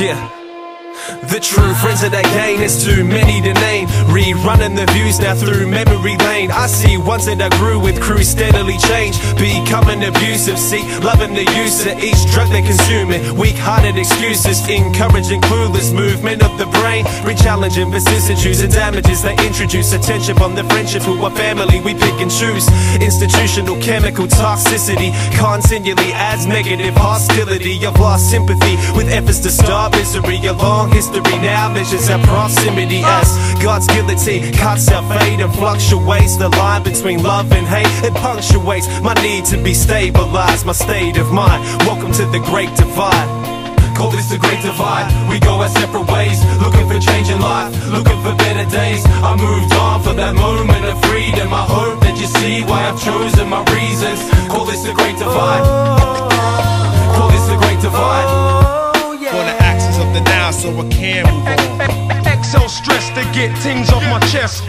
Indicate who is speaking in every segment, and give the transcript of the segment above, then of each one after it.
Speaker 1: 爹 The true friends of that gang is too many to name. Rerunning the views now through memory lane. I see ones that I grew with crew steadily change. Becoming abusive, see, loving the use of each drug they consuming Weak-hearted excuses, encouraging clueless movement of the brain. Re-challenging vicissitudes and damages they introduce Attention on the friendship who are family. We pick and choose Institutional chemical toxicity. Continually adds negative hostility. I've lost sympathy with efforts to stop misery. A long history now measures our proximity as God's guillotine cuts our fate and fluctuates the line between love and hate. It punctuates my need to be stabilized, my state of mind. Welcome to the great divide. Call this the great divide. We go our separate ways, looking for change in life, looking for better days. I moved on for that moment of freedom. I hope that you see why I've chosen my reasons. Call this the great divide.
Speaker 2: On.
Speaker 3: Exhale stress to get things off my chest.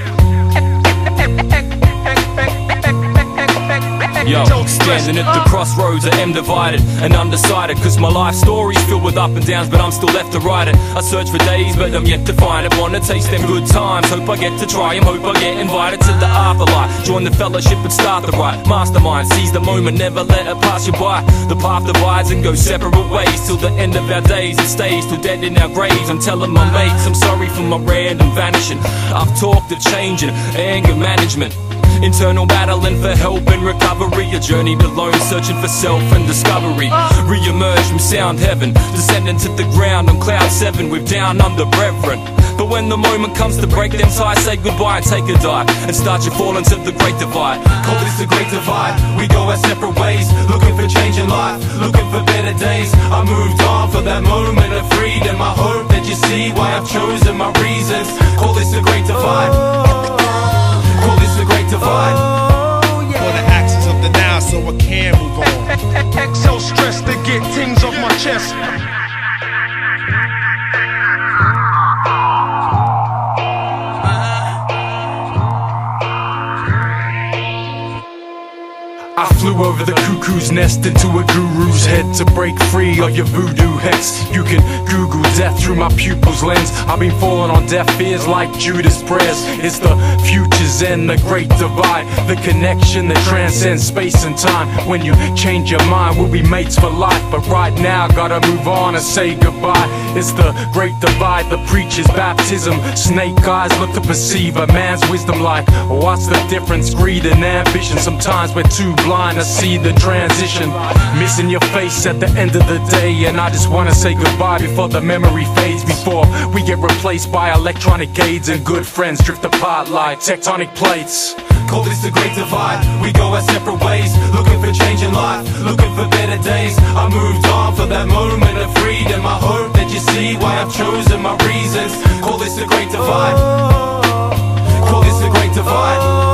Speaker 4: Yo, standing at the crossroads, I am divided and undecided. Cause my life story's filled with up and downs, but I'm still left to write it. I search for days, but I'm yet to find it. Wanna taste them good times, hope I get to try them, hope I get invited to the afterlife. Join the fellowship and start the right. Mastermind, seize the moment, never let it pass you by. The path divides and goes separate ways till the end of our days. It stays till dead in our graves. I'm telling my mates, I'm sorry for my random vanishing. I've talked of changing, anger management. Internal battling for help and recovery. A journey alone, searching for self and discovery. Re-emerge from sound heaven, descending to the ground on cloud seven with down under brethren. But when the moment comes to break them ties, say goodbye and take a dive and start your fall into the great divide.
Speaker 1: Call this the great divide. We go our separate ways, looking for change in life, looking for better days. I moved on for that moment of freedom. I hope that you see why I've chosen my reasons. Call this the great divide.
Speaker 5: Over the cuckoo's nest into a guru's head to break free of your voodoo hex. You can Google death through my pupil's lens. I've been falling on deaf ears like Judas prayers. It's the future's end, the great divide, the connection that transcends space and time. When you change your mind, we'll be mates for life. But right now, gotta move on and say goodbye. It's the great divide, the preacher's baptism. Snake eyes look to perceive a man's wisdom like what's the difference? Greed and ambition. Sometimes we're too blind to see the transition. Missing your face at the end of the day, and I just wanna say goodbye before the memory fades. Before we get replaced by electronic aids and good friends drift apart like tectonic plates.
Speaker 1: Call this the great divide. We go our separate ways, looking for change in life, looking for better days. I moved on for that moment of freedom. I hope that you see why I've chosen my reasons. Call this the great divide. Call this the great divide.